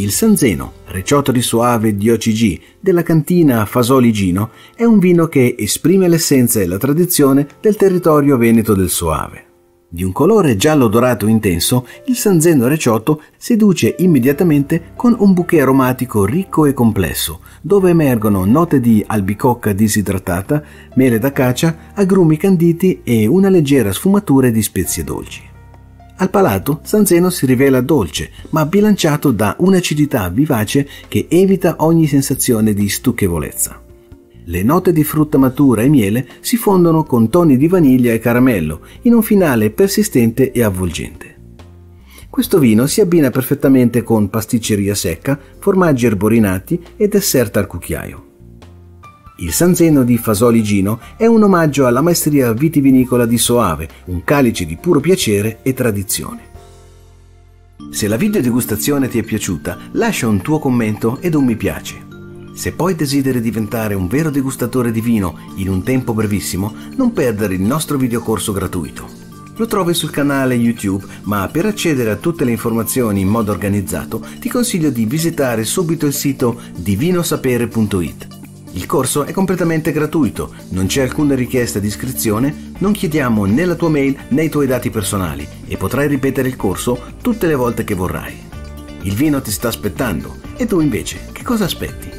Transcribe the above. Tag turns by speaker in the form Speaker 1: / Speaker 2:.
Speaker 1: Il Sanzeno, recioto di soave di OCG della cantina Fasoli Gino, è un vino che esprime l'essenza e la tradizione del territorio veneto del Soave. Di un colore giallo dorato intenso, il Sanzeno Recioto seduce immediatamente con un bouquet aromatico ricco e complesso, dove emergono note di albicocca disidratata, mele d'acacia, agrumi canditi e una leggera sfumatura di spezie dolci. Al palato Sanzeno si rivela dolce, ma bilanciato da un'acidità vivace che evita ogni sensazione di stucchevolezza. Le note di frutta matura e miele si fondono con toni di vaniglia e caramello in un finale persistente e avvolgente. Questo vino si abbina perfettamente con pasticceria secca, formaggi erborinati e dessert al cucchiaio. Il Sanzeno di Fasoli Gino è un omaggio alla maestria vitivinicola di Soave, un calice di puro piacere e tradizione. Se la videodegustazione ti è piaciuta, lascia un tuo commento ed un mi piace. Se poi desideri diventare un vero degustatore di vino in un tempo brevissimo, non perdere il nostro videocorso gratuito. Lo trovi sul canale YouTube, ma per accedere a tutte le informazioni in modo organizzato ti consiglio di visitare subito il sito divinosapere.it. Il corso è completamente gratuito, non c'è alcuna richiesta di iscrizione, non chiediamo né la tua mail né i tuoi dati personali e potrai ripetere il corso tutte le volte che vorrai. Il vino ti sta aspettando e tu invece che cosa aspetti?